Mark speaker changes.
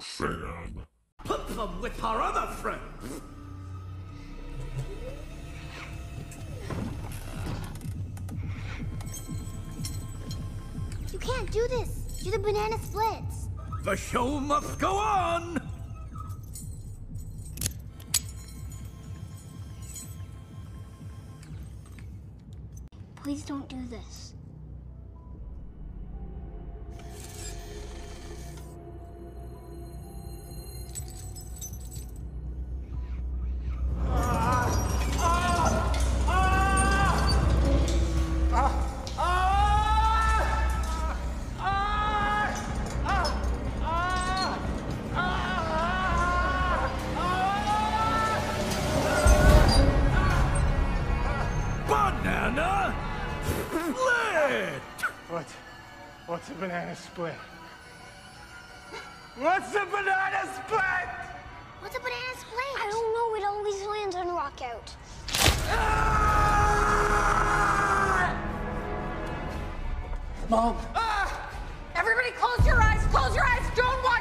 Speaker 1: fan.
Speaker 2: Put them with our other friends.
Speaker 3: You can't do this. Do the banana splits.
Speaker 2: The show must go on!
Speaker 3: Please don't do this.
Speaker 2: split!
Speaker 4: What? What's a banana split? What's a banana split?
Speaker 3: What's a banana split? I don't know. It always lands on rock out.
Speaker 4: Mom. Ah! Everybody close your eyes. Close your eyes. Don't watch.